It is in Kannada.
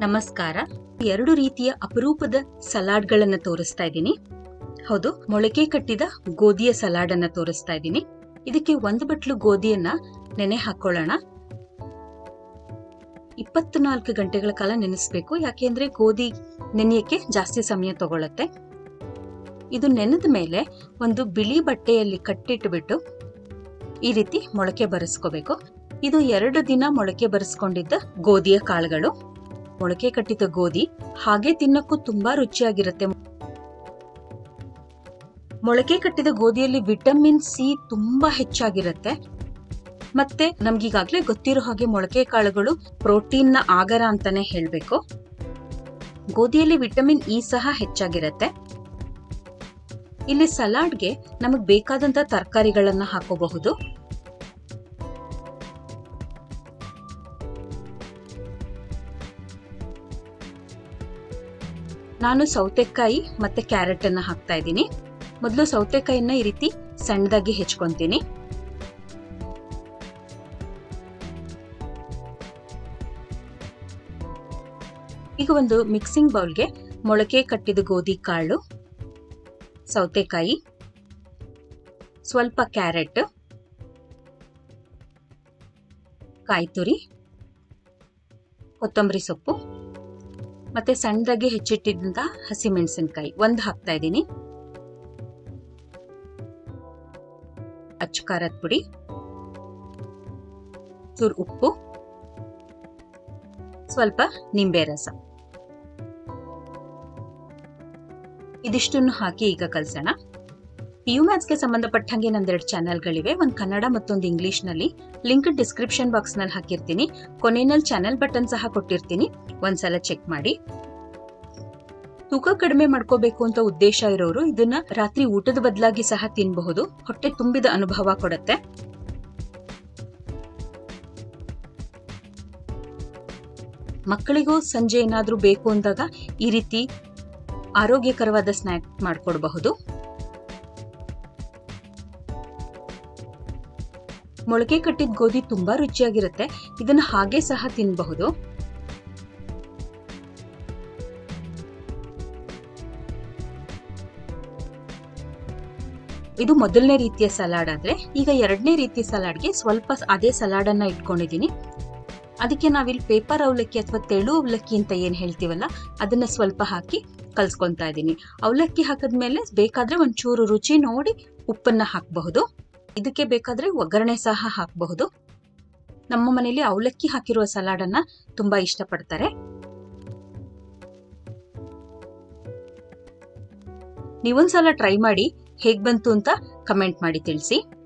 ನಮಸ್ಕಾರ. ಎರಡು ರೀತಿಯ ಅಪರೂಪದ ಸಲಾಡ್ಗಳನ್ನ ತೋರಿಸ್ತಾ ಇದ್ದೀನಿ. ಹೌದು, ಮೊಳಕೆ ಕಟ್ಟಿದ ಗೋಧಿಯ ಸಲಾಡ್ ಅನ್ನ ತೋರಿಸ್ತಾ ಇದ್ದೀನಿ. ಇದಕ್ಕೆ ಒಂದು ಬಟ್ಲು ಗೋಧಿಯನ್ನ ನೆನೆ ಹಾಕೊಳ್ಳೋಣ. ಇಪ್ಪತ್ನಾಲ್ಕು ಗಂಟೆಗಳ ಕಾಲ ನೆನೆಸ್ಬೇಕು. ಯಾಕೆಂದ್ರೆ ಗೋಧಿ ನೆನೆಯಕ್ಕೆ ಜಾಸ್ತಿ ಸಮಯ ತಗೊಳತ್ತೆ. ಇದು ನೆನೆದ ಮೇಲೆ ಒಂದು ಬಿಳಿ ಬಟ್ಟೆಯಲ್ಲಿ ಕಟ್ಟಿಟ್ಬಿಟ್ಟು ಈ ರೀತಿ ಮೊಳಕೆ ಬರೆಸ್ಕೋಬೇಕು. ಇದು ಎರಡು ದಿನ ಮೊಳಕೆ ಬರೆಸ್ಕೊಂಡಿದ್ದ ಗೋಧಿಯ ಕಾಳುಗಳು. ಮೊಳಕೆ ಕಟ್ಟಿದ ಗೋಧಿ ಹಾಗೆ ತಿನ್ನಕ್ಕೂ ತುಂಬಾ ರುಚಿಯಾಗಿರುತ್ತೆ. ಮೊಳಕೆ ಕಟ್ಟಿದ ಗೋಧಿಯಲ್ಲಿ ವಿಟಮಿನ್ ಸಿ ತುಂಬಾ ಹೆಚ್ಚಾಗಿರುತ್ತೆ. ಮತ್ತೆ ನಮ್ಗೀಗಾಗ್ಲೇ ಗೊತ್ತಿರೋ ಹಾಗೆ ಮೊಳಕೆ ಕಾಳುಗಳು ಪ್ರೋಟೀನ್ನ ಆಗರ ಅಂತಾನೆ ಹೇಳ್ಬೇಕು. ಗೋಧಿಯಲ್ಲಿ ವಿಟಮಿನ್ ಇ ಸಹ ಹೆಚ್ಚಾಗಿರುತ್ತೆ. ಇಲ್ಲಿ ಸಲಾಡ್ಗೆ ನಮಗ್ ಬೇಕಾದಂತ ತರಕಾರಿಗಳನ್ನ ಹಾಕೋಬಹುದು. ನಾನು ಸೌತೆಕಾಯಿ ಮತ್ತೆ ಕ್ಯಾರೆಟ್ ಅನ್ನ ಹಾಕ್ತಾ ಇದ್ದೀನಿ. ಮೊದಲು ಸೌತೆಕಾಯಿನ ಈ ರೀತಿ ಸಣ್ಣದಾಗಿ ಹೆಚ್ಕೊತೀನಿ. ಈಗ ಒಂದು ಮಿಕ್ಸಿಂಗ್ ಬೌಲ್ಗೆ ಮೊಳಕೆ ಕಟ್ಟಿದ ಗೋಧಿ ಕಾಳು, ಸೌತೆಕಾಯಿ, ಸ್ವಲ್ಪ ಕ್ಯಾರೆಟ್ ಕಾಯಿ ತುರಿ ಕೊತ್ತಂಬರಿ ಸೊಪ್ಪು ಮತ್ತೆ ಸಣ್ಣದಾಗಿ ಹೆಚ್ಚಿಟ್ಟಿದ್ದಂತ ಹಸಿ ಮೆಣಸಿನಕಾಯಿ ಒಂದು ಹಾಕ್ತಾ ಇದ್ದೀನಿ. ಅಚ್ಚು ಖಾರದ ಪುಡಿ. ಚೂರು ಉಪ್ಪು. ಸ್ವಲ್ಪ ನಿಂಬೆ ರಸ. ಇದಿಷ್ಟನ್ನು ಹಾಕಿ ಈಗ ಕಲ್ಸೋಣ. ಯು ಮ್ಯಾಥ್ಸ್ಗೆ ಸಂಬಂಧಪಟ್ಟಂಗೆ ನಂದೆರಡು ಚಾನೆಲ್ಗಳಿವೆ. ಒಂದು ಕನ್ನಡ ಮತ್ತೊಂದು ಇಂಗ್ಲಿಷ್ನಲ್ಲಿ ಲಿಂಕ್ ಡಿಸ್ಕ್ರಿಪ್ಷನ್ ಬಾಕ್ಸ್ನಲ್ಲಿ ಹಾಕಿರ್ತೀನಿ. ಕೊನೆಯಲ್ಲಿ ಚಾನೆಲ್ ಬಟನ್ ಸಹ ಕೊಟ್ಟಿರ್ತೀನಿ. ಒಂದ್ಸಲ ಚೆಕ್ ಮಾಡಿ. ತೂಕ ಕಡಿಮೆ ಮಾಡ್ಕೋಬೇಕು ಅಂತ ಉದ್ದೇಶ ಇರೋರು ಇದನ್ನ ರಾತ್ರಿ ಊಟದ ಬದಲಾಗಿ ಸಹ ತಿನ್ನಬಹುದು ಹೊಟ್ಟೆ ತುಂಬಿದ ಅನುಭವ ಕೊಡುತ್ತೆ. ಮಕ್ಕಳಿಗೂ ಸಂಜೆ ಏನಾದ್ರೂ ಬೇಕು ಅಂದಾಗ ಈ ರೀತಿ ಆರೋಗ್ಯಕರವಾದ ಸ್ನ್ಯಾಕ್ ಮಾಡ್ಕೊಡ್ಬಹುದು. ಮೊಳಕೆ ಕಟ್ಟಿದ ಗೋಧಿ ತುಂಬಾ ರುಚಿಯಾಗಿರುತ್ತೆ. ಇದನ್ನ ಹಾಗೆ ಸಹ ತಿನ್ನಬಹುದು ಇದು ಮೊದಲನೇ ರೀತಿಯ ಸಲಾಡ್ ಆದ್ರೆ, ಈಗ ಎರಡನೇ ರೀತಿಯ ಸಲಾಡ್ಗೆ ಸ್ವಲ್ಪ ಅದೇ ಸಲಾಡ್ ಅನ್ನ ಇಟ್ಕೊಂಡಿದೀನಿ ಅದಕ್ಕೆ ನಾವಿಲ್ಲಿ ಪೇಪರ್ ಅವಲಕ್ಕಿ ಅಥವಾ ತೆಳು ಅವಲಕ್ಕಿ ಅಂತ ಏನ್ ಹೇಳ್ತೀವಲ್ಲ, ಅದನ್ನ ಸ್ವಲ್ಪ ಹಾಕಿ ಕಲ್ಸ್ಕೊತಾ ಇದ್ದೀನಿ. ಅವಲಕ್ಕಿ ಹಾಕಿದ್ಮೇಲೆ ಬೇಕಾದ್ರೆ ಒಂಚೂರು ರುಚಿ ನೋಡಿ ಉಪ್ಪನ್ನ ಹಾಕಬಹುದು. ಇದಕ್ಕೆ ಬೇಕಾದ್ರೆ ಒಗ್ಗರಣೆ ಸಹ ಹಾಕಬಹುದು. ನಮ್ಮ ಮನೆಯಲ್ಲಿ ಅವಲಕ್ಕಿ ಹಾಕಿರುವ ಸಲಾಡ್ ಅನ್ನ ತುಂಬಾ ಇಷ್ಟಪಡ್ತಾರೆ. ನೀವೊಂದ್ಸಲ ಟ್ರೈ ಮಾಡಿ ಹೇಗ್ ಬಂತು ಅಂತ ಕಮೆಂಟ್ ಮಾಡಿ ತಿಳಿಸಿ.